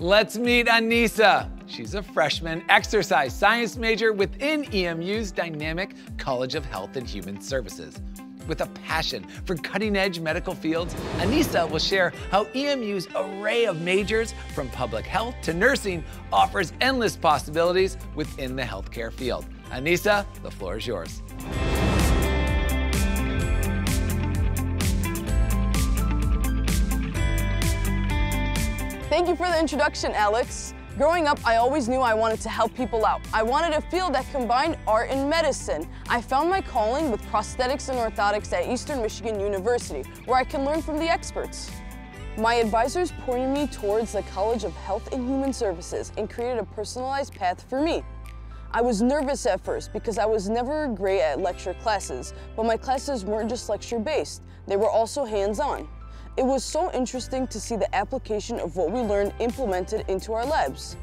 Let's meet Aniseh. She's a freshman exercise science major within EMU's dynamic College of Health and Human Services. With a passion for cutting edge medical fields, Aniseh will share how EMU's array of majors, from public health to nursing, offers endless possibilities within the healthcare field. Aniseh, the floor is yours. Thank you for the introduction, Alex. Growing up, I always knew I wanted to help people out. I wanted a field that combined art and medicine. I found my calling with prosthetics and orthotics at Eastern Michigan University, where I can learn from the experts. My advisors pointed me towards the College of Health and Human Services and created a personalized path for me. I was nervous at first because I was never great at lecture classes, but my classes weren't just lecture-based, they were also hands-on. It was so interesting to see the application of what we learned implemented into our labs.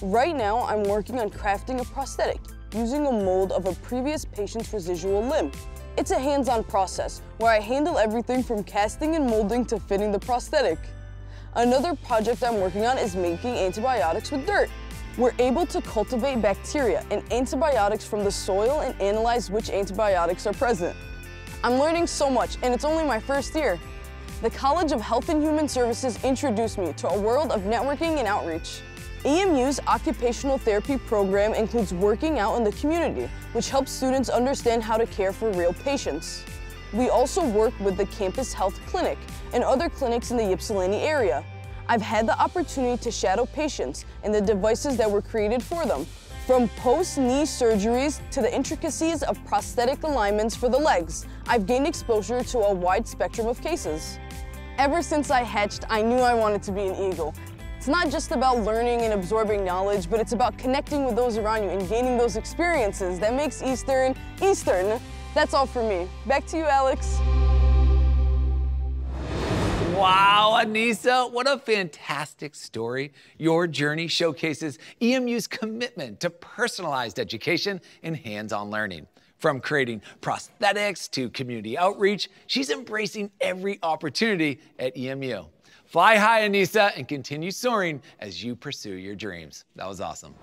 Right now, I'm working on crafting a prosthetic using a mold of a previous patient's residual limb. It's a hands-on process where I handle everything from casting and molding to fitting the prosthetic. Another project I'm working on is making antibiotics with dirt. We're able to cultivate bacteria and antibiotics from the soil and analyze which antibiotics are present. I'm learning so much, and it's only my first year. The College of Health and Human Services introduced me to a world of networking and outreach. EMU's occupational therapy program includes working out in the community, which helps students understand how to care for real patients. We also work with the Campus Health Clinic and other clinics in the Ypsilanti area. I've had the opportunity to shadow patients and the devices that were created for them, from post-knee surgeries to the intricacies of prosthetic alignments for the legs, I've gained exposure to a wide spectrum of cases. Ever since I hatched, I knew I wanted to be an eagle. It's not just about learning and absorbing knowledge, but it's about connecting with those around you and gaining those experiences that makes Eastern, Eastern. That's all for me. Back to you, Alex. Wow, Aniseh, what a fantastic story. Your journey showcases EMU's commitment to personalized education and hands-on learning. From creating prosthetics to community outreach, she's embracing every opportunity at EMU. Fly high, Aniseh, and continue soaring as you pursue your dreams. That was awesome.